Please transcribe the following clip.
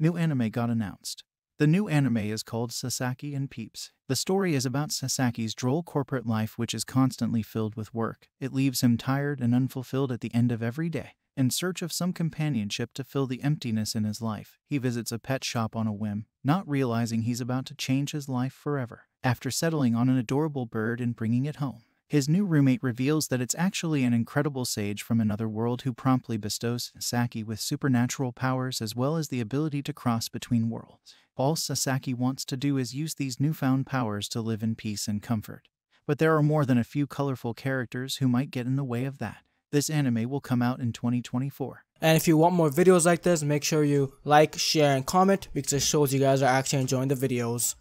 new anime got announced. The new anime is called Sasaki and Peeps. The story is about Sasaki's droll corporate life, which is constantly filled with work. It leaves him tired and unfulfilled at the end of every day. In search of some companionship to fill the emptiness in his life, he visits a pet shop on a whim, not realizing he's about to change his life forever. After settling on an adorable bird and bringing it home, his new roommate reveals that it's actually an incredible sage from another world who promptly bestows Sasaki with supernatural powers as well as the ability to cross between worlds. All Sasaki wants to do is use these newfound powers to live in peace and comfort. But there are more than a few colorful characters who might get in the way of that. This anime will come out in 2024. And if you want more videos like this, make sure you like, share, and comment because it shows you guys are actually enjoying the videos.